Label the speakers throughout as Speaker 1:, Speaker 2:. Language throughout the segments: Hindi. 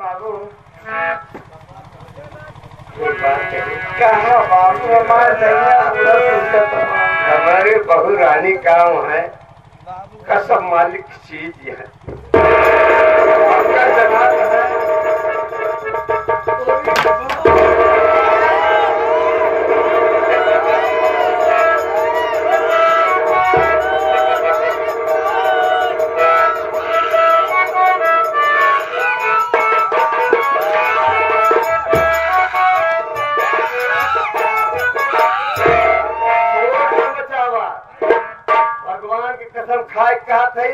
Speaker 1: बाबू। हमारे
Speaker 2: बहु रानी गाँव है कसम मालिक चीज़ है खाए कहा थी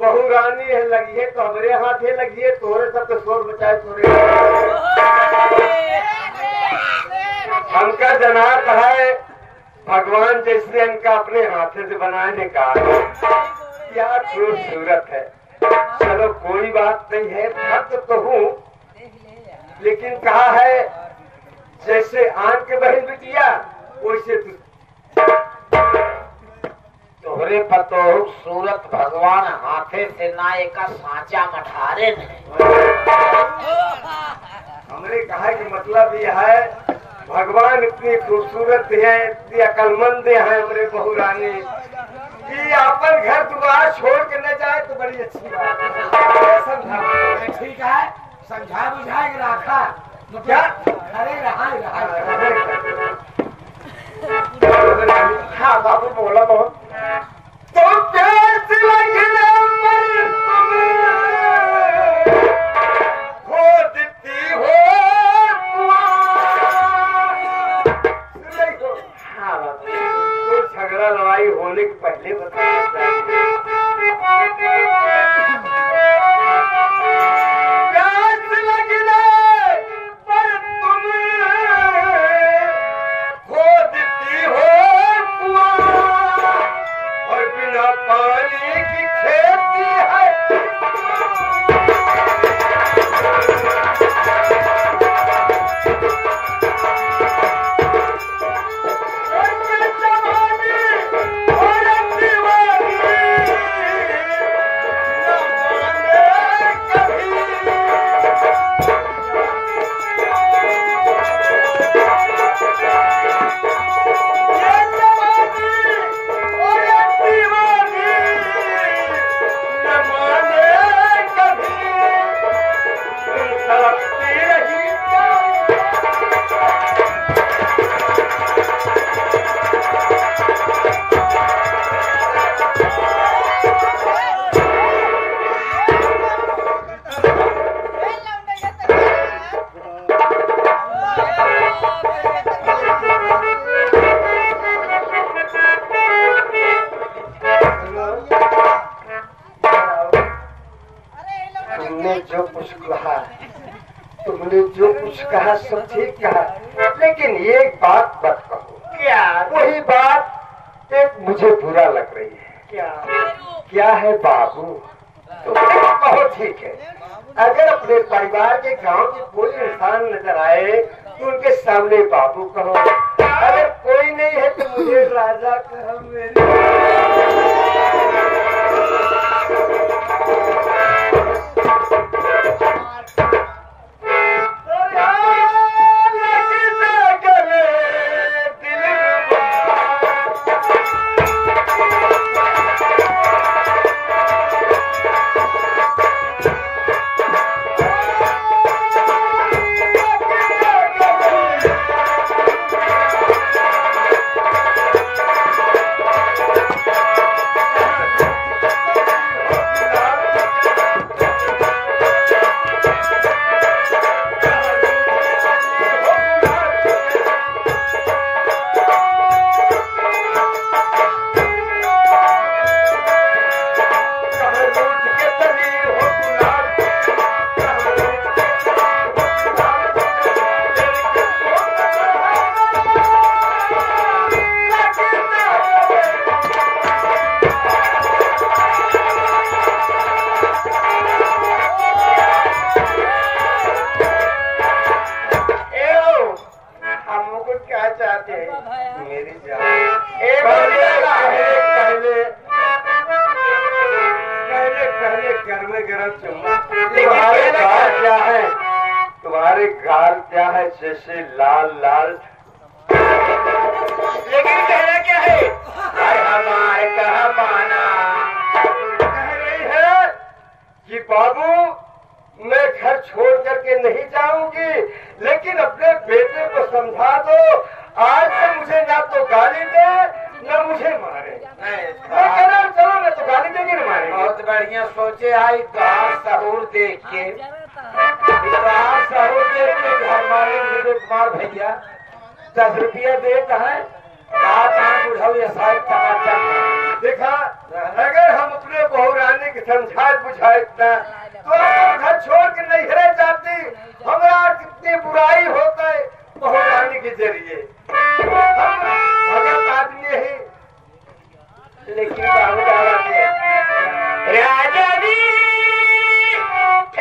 Speaker 2: बहु रानी है, लगी है तो हमरे हाथे लगी है तोरे सब तो शोर बचाए तोरे हमका जनाब है। भगवान जिसने इनका अपने हाथे से बनाने का क्या खूबसूरत है। चलो कोई बात नहीं है, भक्त तो हूँ। लेकिन कहा है, जैसे आँख के बहन बिटिया, वैसे तू
Speaker 3: तोहरे पतो सूरत भगवान हाथे से नाये का साचा मठारे ने।
Speaker 2: हमने कहा कि मतलब ये है भगवान इतनी खूबसूरत है इतनी अकलमंद है हमारे बहु रानी कि अपन घर द्वार छोड़ के न जाए तो बड़ी अच्छी बात है।
Speaker 1: ठीक है समझा बुझा के रखा
Speaker 2: क्या?
Speaker 1: अरे रहा। रहा।
Speaker 2: बोला बहुत तो कैसे लगने पर तुम खोदती हो देखो हाँ बाबू तो झगड़ा लड़ाई होने के पहले प्यास कुछ कहा तुमने जो कुछ कहा सब ठीक कहा लेकिन एक बात मत कहो। क्या? वही बात एक मुझे बुरा लग रही है। क्या? क्या है बाबू? तो कहो ठीक है। अगर अपने परिवार के गाँव के कोई इंसान नज़र आए तो उनके सामने बाबू कहो। अगर कोई नहीं है तो मुझे राजा कहो मेरे। करके नहीं जाऊँगी। लेकिन अपने बेटे को समझा दो। आज से मुझे ना तो गाली दे, ना मुझे मारे। मैं चलो ना तो गाली देंगे ना मारे
Speaker 1: बहुत बढ़िया सोचे, आई कहा सहूर देख के सहूर देख के घर मारे मुझे कुमार भैया। दस रुपया दे कहा
Speaker 2: देखा, अगर हम अपने बहुरानी की समझाए बुझाए इतना तो घर छोड़ के नहरे जाती हमारा कितनी बुराई होता है भगवान के ज़रिए। हाँ, आदमी है।
Speaker 1: लेकिन राजा जी,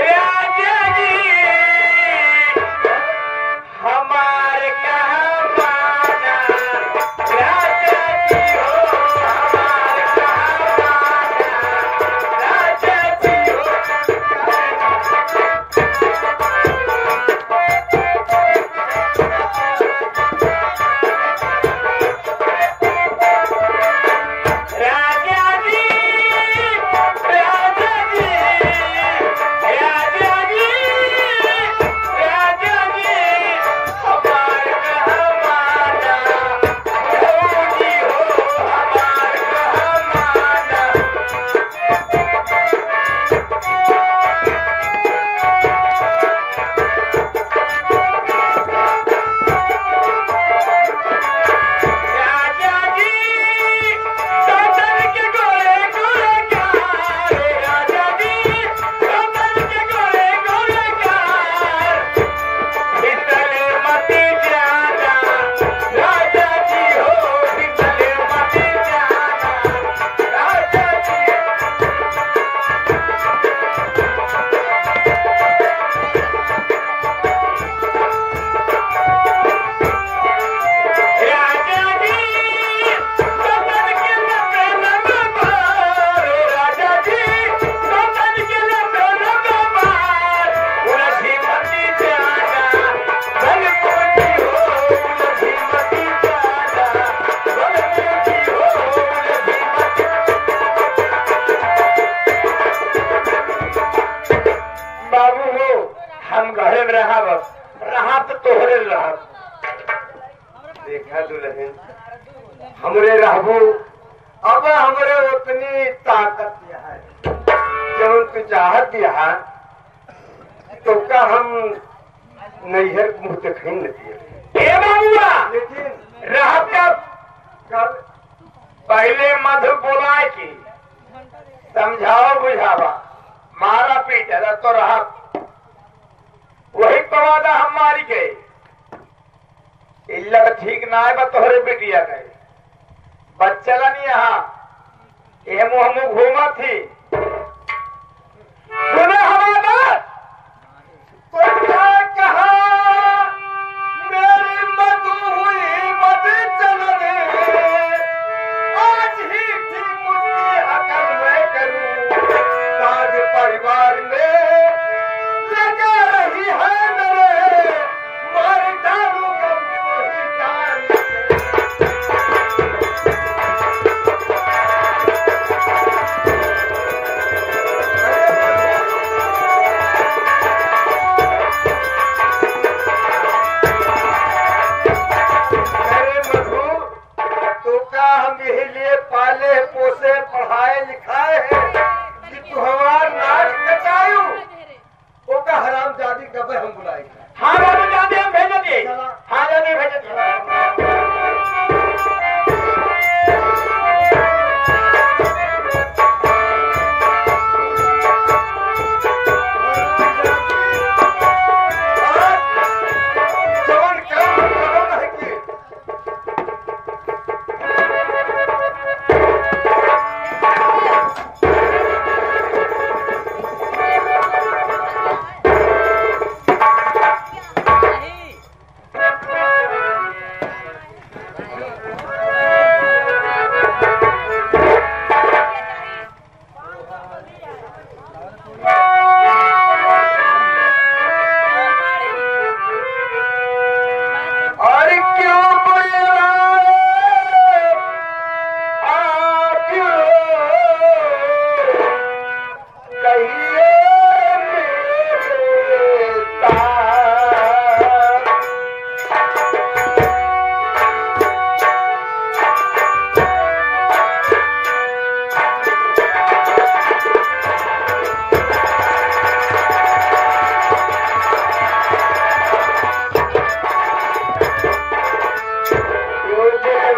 Speaker 1: राजा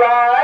Speaker 1: Allah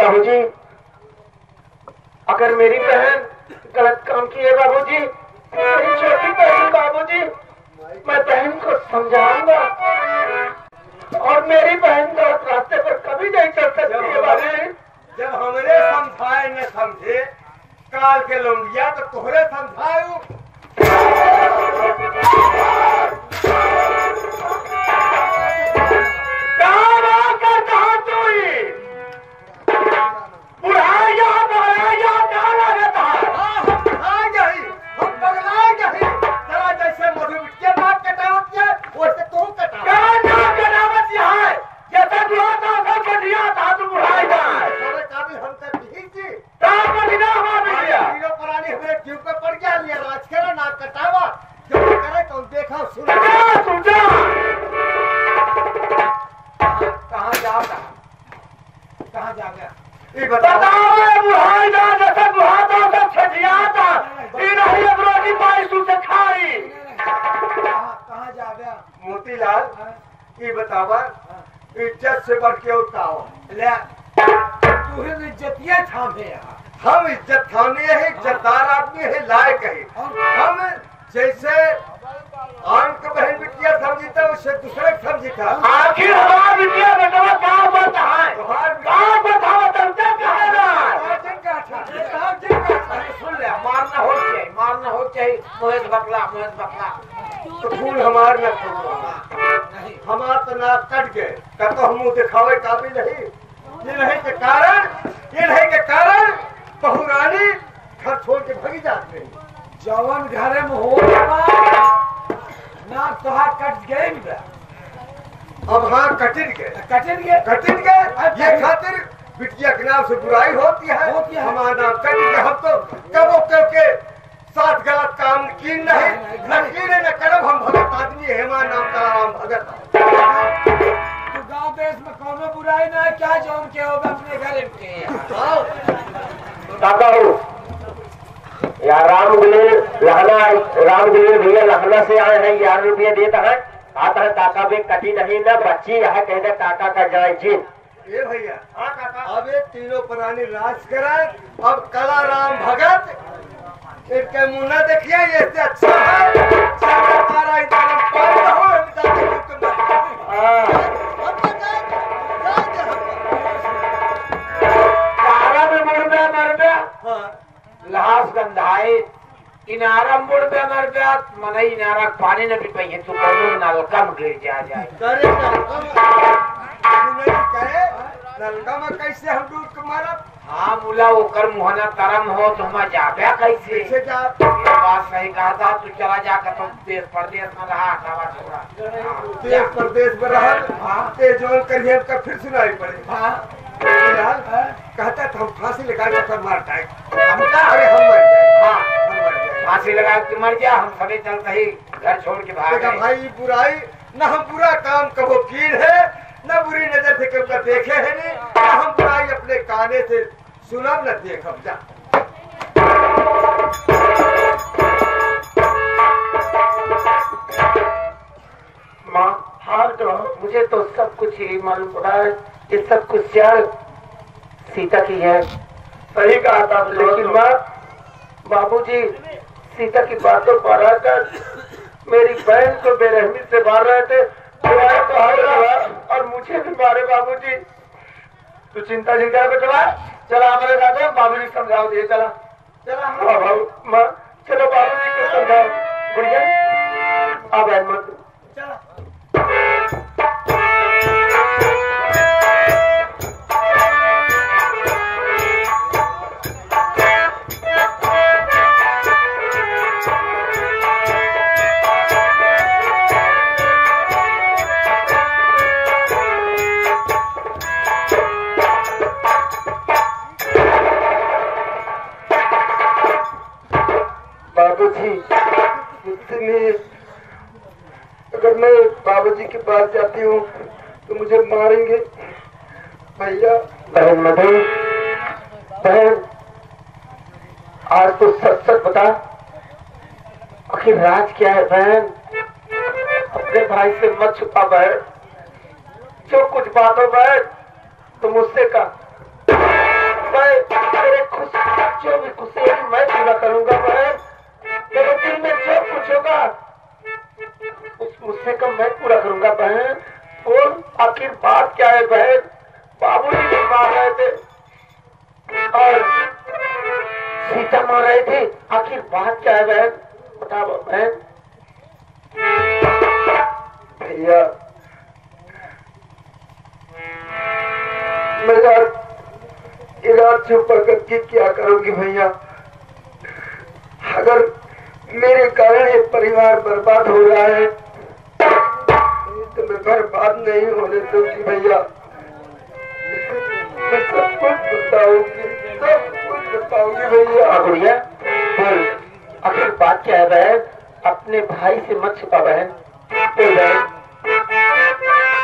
Speaker 2: बाबू
Speaker 1: जी अगर मेरी बहन
Speaker 2: गलत काम की
Speaker 4: है
Speaker 1: बाबू जी मेरी छोटी बहन बाबू जी मैं बहन को समझाऊँगा। और मेरी बहन गलत रास्ते पर कभी नहीं चल सकती है बाबू जी
Speaker 2: जब हमने समझाए न समझे काल के लौंडिया तो कोहरे समझाऊ जैसे
Speaker 1: बुढ़ा बढ़िया था तू बुढ़ाई जाए
Speaker 2: सारे काबिल हम तक नहीं थी
Speaker 1: कहाँ बढ़िया हुआ भैया
Speaker 2: तीनों प्राणी हमारे जीव पे पड़ गया लिया राज करा नाक कटावा जो करे तो देखा सुना
Speaker 1: कहाँ जा
Speaker 2: कहाँ जाता कहाँ जा गया? ये
Speaker 1: बताओ बुढ़ाई जा जैसे बुढ़ा सब छठिया था ये नहीं अब रोटी पाई खाई
Speaker 2: कहाँ कहाँ जा गया? मोतीलाल ये बतावा इज़्ज़त से बढ़ के उठाओ। ले तुहे इज्जतिया थामे यहाँ। हम इज़्ज़त थामे है इज्जतदार आदमी है लायक है। हम जैसे आन का बहन बिटिया समझीता उससे दूसरे को समझीता
Speaker 1: आखिर हमारा बिटिया कहाँ बता है कहे
Speaker 2: सुन ले
Speaker 3: मारना हो चाहिए मारना हो चाहिए मोहित बकला मोहित बकला।
Speaker 2: तो फूल हमार न हमार तो नाक कट गए। कतो हम दिखावे काबिल नहीं। ये नहीं के कारण ये नहीं के कारण बहुरानी घर छोड़ के भगी जाते हैं जवन घरे में हो नाक तो हाथ कट गए अब हाँ कटिन के कटिन के कटिन के ये खातिर बिटिया के नाम से बुराई होती है। होती है। हमारा नाम कटिन के हम तो कबो कब के साथ गलत काम की नहीं न कीने न करब हम भगत आदमी है। हमारा नाम कालाराम भगत।
Speaker 3: तू गाँव देश में कौनो बुराई ना है क्या जौन के हो अपने घरे के
Speaker 1: काका हो। या राम गुले लहना राम गुले भैया लखना से आए हैं ग्यारह रुपये देता है। आता है काका भी कटी नहीं ना बच्ची यह कहते काका का जाए जीन।
Speaker 2: ये भैया हाँ अब ये तीनों प्राणी राज कराए अब कला राम भगत इनके मुन्ना देखिए ये से अच्छा है। तारा इधर हो तो मत। हम तो।
Speaker 3: तारा में मुड़ पे मर गया।
Speaker 2: हाँ,
Speaker 3: लहास गंधाए किनारा मुड़ पे मर गया। इनारा पानी न पी पाई तू नलका में गिर जा जाए।
Speaker 2: करे नलका में- नलका कैसे हम डूब के मारब
Speaker 3: हाँ मुला ओकर मुहना तरम हो तो हम जाबे कैसे? ये बात सही कहा था तू चला जाकर तो देश परदेश में रहा छोड़ा।
Speaker 2: देश प्रदेश में रहल ते जोन करिए का फिर सुनाई पड़े।
Speaker 3: हाँ।
Speaker 2: कहता था हम फांसी लगा के सब मार जाए
Speaker 3: हम का
Speaker 2: अरे हम मर जाए
Speaker 3: हाँ। फांसी लगा के मर गया हम सभी चलते ही घर छोड़ के भाग
Speaker 2: भाई बुराई न हम बुरा काम कबो कील है न बुरी नज़र से कभी देखे है नहीं हम बुराई अपने काने से सुनब न देखब जा
Speaker 1: माँ हाल तो मुझे तो सब कुछ ही मालूम पड़ा है ये सब कुछ यार सीता की है। सही कहा था लेकिन माँ बाबूजी सीता की बातों पर आकर मेरी बहन को बेरहमी से मार रहे थे। तो और मुझे भी मारे बाबूजी। तू चिंता नहीं कर बेटा। चला हमारे साथ बाबू जी समझाओ दिए चला। चला। हाँ बाबू माँ चलो बाबूजी को समझाओ। गुड़िया आ बहन बहन, अपने भाई से मत छुपा बहन। जो कुछ बात हो बहन तो मुझसे कहा। मैं तेरे खुश, जो भी खुशी होगी मैं पूरा करूँगा बहन। तेरे दिल में जो कुछ होगा, उस मुझसे कम मैं पूरा करूँगा बहन। आखिर बात क्या है बहन? बाबू जी भी मार रहे थे। और सीता मार रहे थे। आखिर बात क्या है बहन? बताओ बहन।
Speaker 4: भैया मैं यार इराद छुप करके क्या करोगी भैया? अगर मेरे कारण ये परिवार बर्बाद हो रहा है तो मैं बर्बाद नहीं होने दूँगी भैया। मैं सब कुछ बताऊँगी, सब कुछ बताऊँगी भैया।
Speaker 1: गुड़िया बोल आखिर बात क्या है बहन? अपने भाई से मत छुपा बहन बहन।
Speaker 4: Thank you.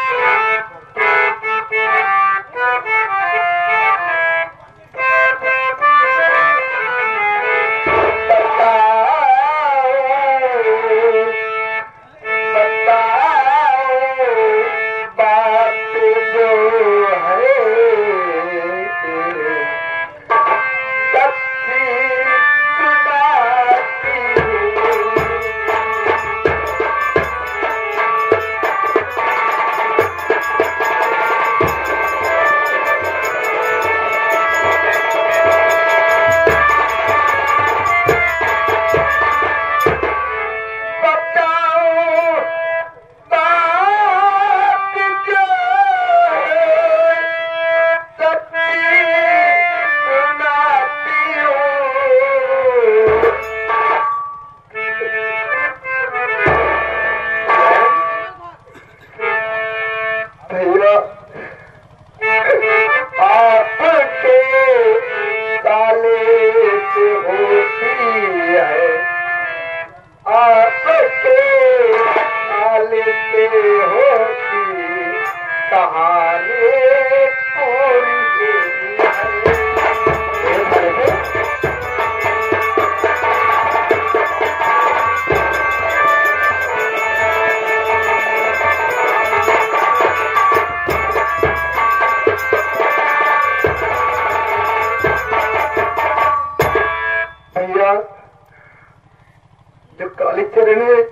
Speaker 4: कालीचरण है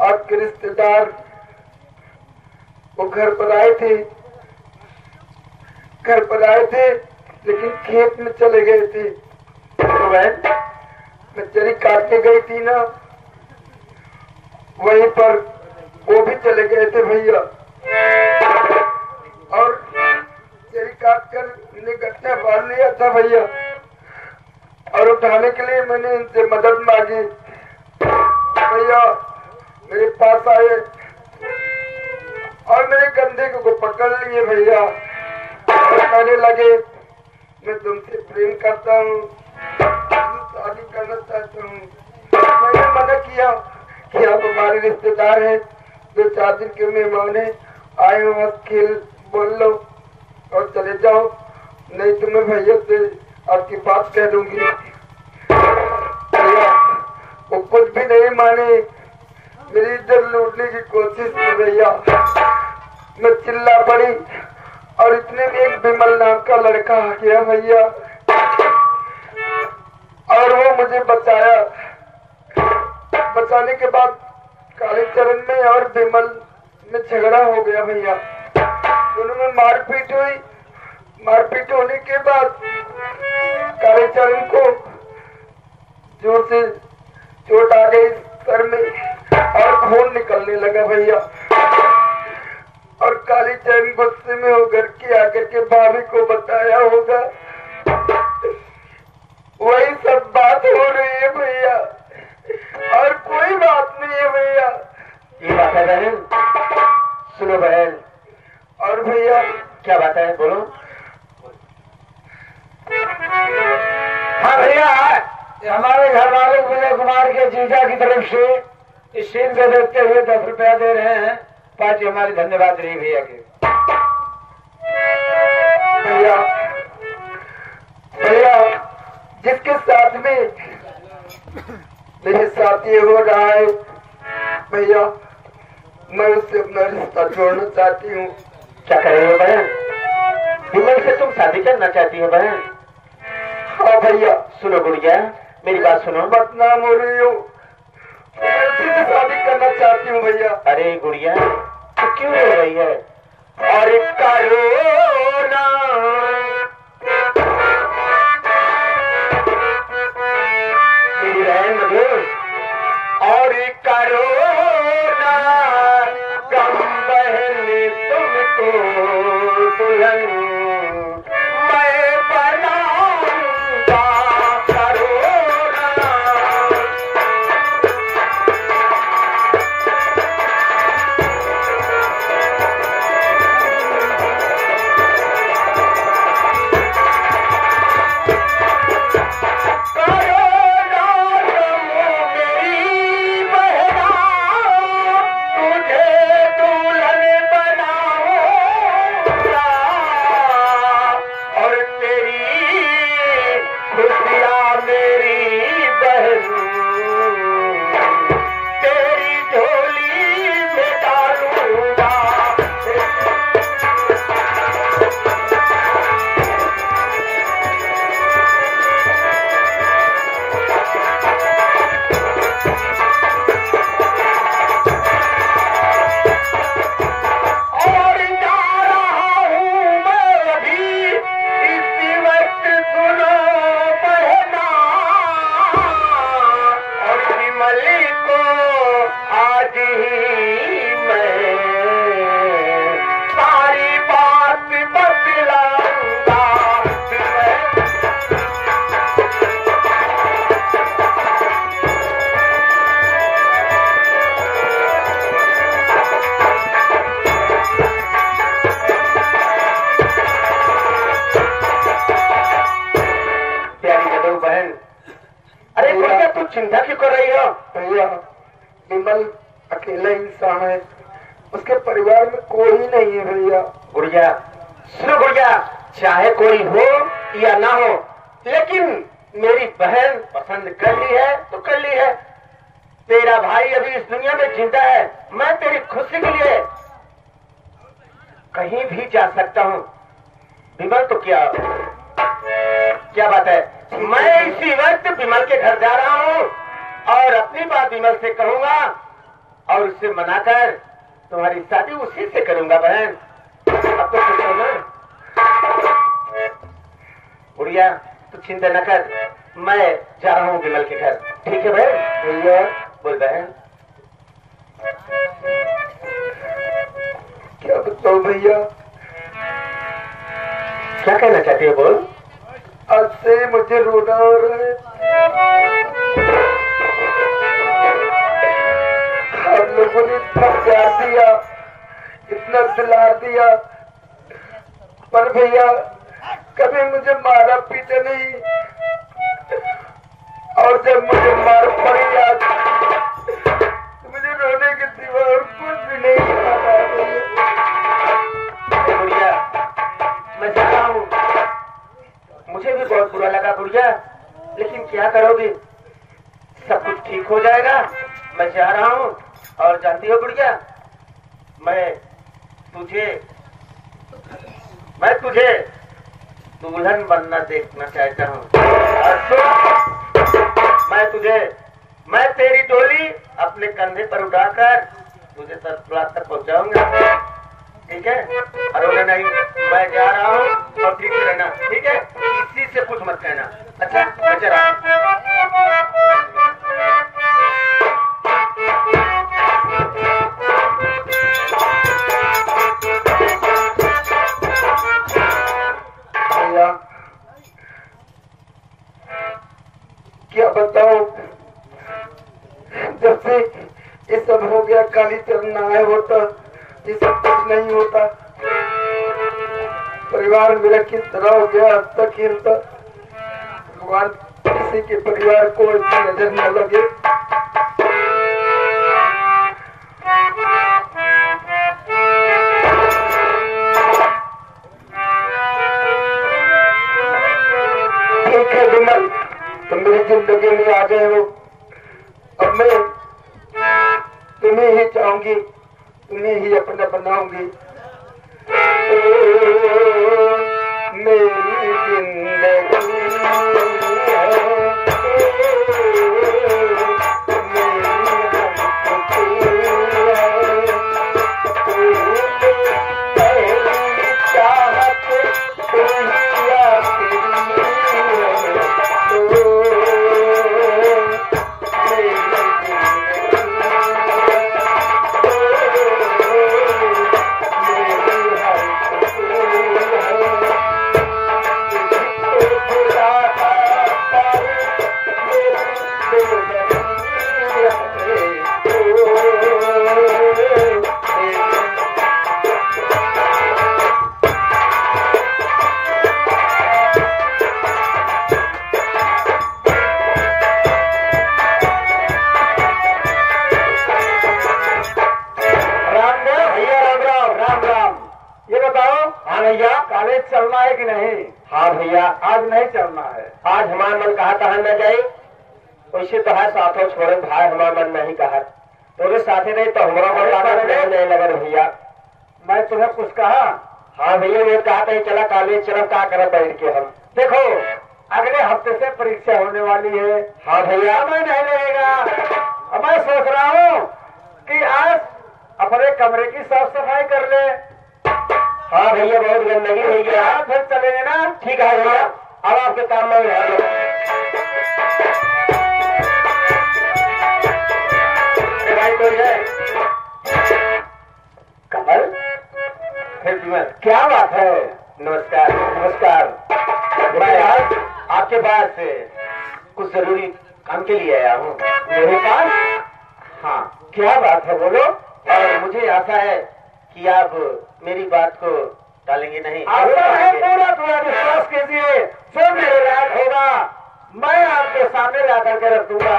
Speaker 4: आपके रिश्तेदार वो घर पर आए थे। घर पर आए थे, लेकिन खेत में चले गए थे। तो बहन चरी काटने गई थी ना। वहीं पर वो भी चले गए थे भैया। और चरी काट कर इन्हें गट्टा बाँध लिया था भैया। और उठाने के लिए मैंने इनसे मदद मांगी। भैया, मेरे पास आए। और मेरे कंधे को पकड़ लिए भैया। कहने लगे, मैं तुमसे प्रेम करता हूँ शादी करना चाहता हूँ। मैंने मना किया कि आप हमारे रिश्तेदार हैं। दो चार दिन के मेहमान हैं। आए हो खेल बोल लो और चले जाओ। नहीं तो मैं भैया से आपकी बात कह दूँगी। माने मेरी इज़्ज़त लूटने की कोशिश की भैया। मैं चिल्ला पड़ी और इतने में एक विमल नाम का लड़का आ गया भैया। और वो मुझे बचाया। बचाने के बाद काले चरण में और विमल में झगड़ा हो गया भैया। दोनों में मारपीट हुई। मारपीट होने के बाद कालीचरण को ज़ोर से चोट आ गई। सर में और खून निकलने लगा भैया। और काली चरण गुस्से में होकर के आकर के भाभी को बताया होगा। वही सब बात हो रही है भैया। और कोई बात नहीं है भैया।
Speaker 1: ये बात है बहन। सुनो बहन।
Speaker 4: और भैया?
Speaker 1: क्या बात है? बोलो। हाँ भैया। हमारे घर वाले विजय कुमार के जीजा की तरफ़ से इस सीन को देखते हुए दस रुपया दे रहे हैं। पार्टी हमारी धन्यवाद रही भैया के।
Speaker 4: भैया भैया जिसके साथ में मेरे साथ हो रहा है भैया मैं उससे अपना रिश्ता जोड़ना चाहती हूँ।
Speaker 1: क्या कर रही हो बहन? विमल से तुम शादी करना चाहती हो बहन?
Speaker 4: हाँ भैया। सुनो गुड़िया मेरी बात सुनो।
Speaker 1: बदनाम हो रही हो। मैं शादी करना चाहती हूँ भैया।
Speaker 4: अरे गुड़िया तो क्यों हो रही है?
Speaker 1: और करो ना
Speaker 4: मेरी बहन मधुर
Speaker 1: और करो
Speaker 4: क्या
Speaker 1: भैया
Speaker 4: क्या कहना चाहती है, बोल?
Speaker 1: आज से मुझे रोना हो रहा है। आप लोगों ने इतना प्यार दिया, इतना दुलार दिया। पर भैया, कभी मुझे मारा पीटा नहीं। और जब मुझे मार पड़ी आज तो मुझे रोने के सिवा और कुछ भी नहीं आता
Speaker 4: मुझे भी बहुत बुरा लगा गुड़िया लेकिन क्या करोगी? सब कुछ ठीक हो जाएगा। मैं जा रहा हूँ। और जानती हो गुड़िया मैं तुझे मैं तुझे दुल्हन बनना देखना चाहता हूँ। मैं तुझे, मैं तेरी डोली अपने कंधे पर उठाकर तुझे सरप्लास तक पहुंचाऊँगा। ठीक है? और नहीं, मैं जा रहा हूँ और ठीक रहना। ठीक है? किसी से कुछ मत कहना। अच्छा
Speaker 1: क्या बताओ जब से ये सब हो गया, काली चरण आए होता, ये सब कुछ नहीं होता। परिवार मेरा तरह हो गया ही खेलता भगवान किसी के परिवार को नज़र न लगे। है
Speaker 5: छोड़े भाई हमारा मन नहीं कहा। तोरे साथे नहीं तो हमारा मन लगा नहीं नहीं लगा रे भैया।
Speaker 1: मैं तुम्हें कुछ कहा?
Speaker 5: हाँ भैया ये कहा था चला कॉलेज चलो क्या करे बैठ के हम।
Speaker 1: देखो अगले हफ़्ते से परीक्षा होने वाली है।
Speaker 5: हाँ भैया।
Speaker 1: समय नहीं लगेगा। अब मैं सोच रहा हूँ कि आज अपने कमरे की साफ़ सफ़ाई कर ले।
Speaker 5: हाँ भैया बहुत गंदगी हो गया।
Speaker 1: फिर चलेंगे ना?
Speaker 5: ठीक है भैया। अब आपके काम में है कमल? फिर क्या बात है? नमस्कार नमस्कार। मैं आज आपके पास कुछ ज़रूरी काम के लिए आया हूँ। मेरे पास? हाँ। क्या बात है बोलो। और मुझे आशा है कि आप मेरी बात को टालेंगे नहीं।
Speaker 1: आपका है पूरा पूरा विश्वास कीजिए जो मेरे लायक होगा मैं आपके सामने ला करके रख दूँगा।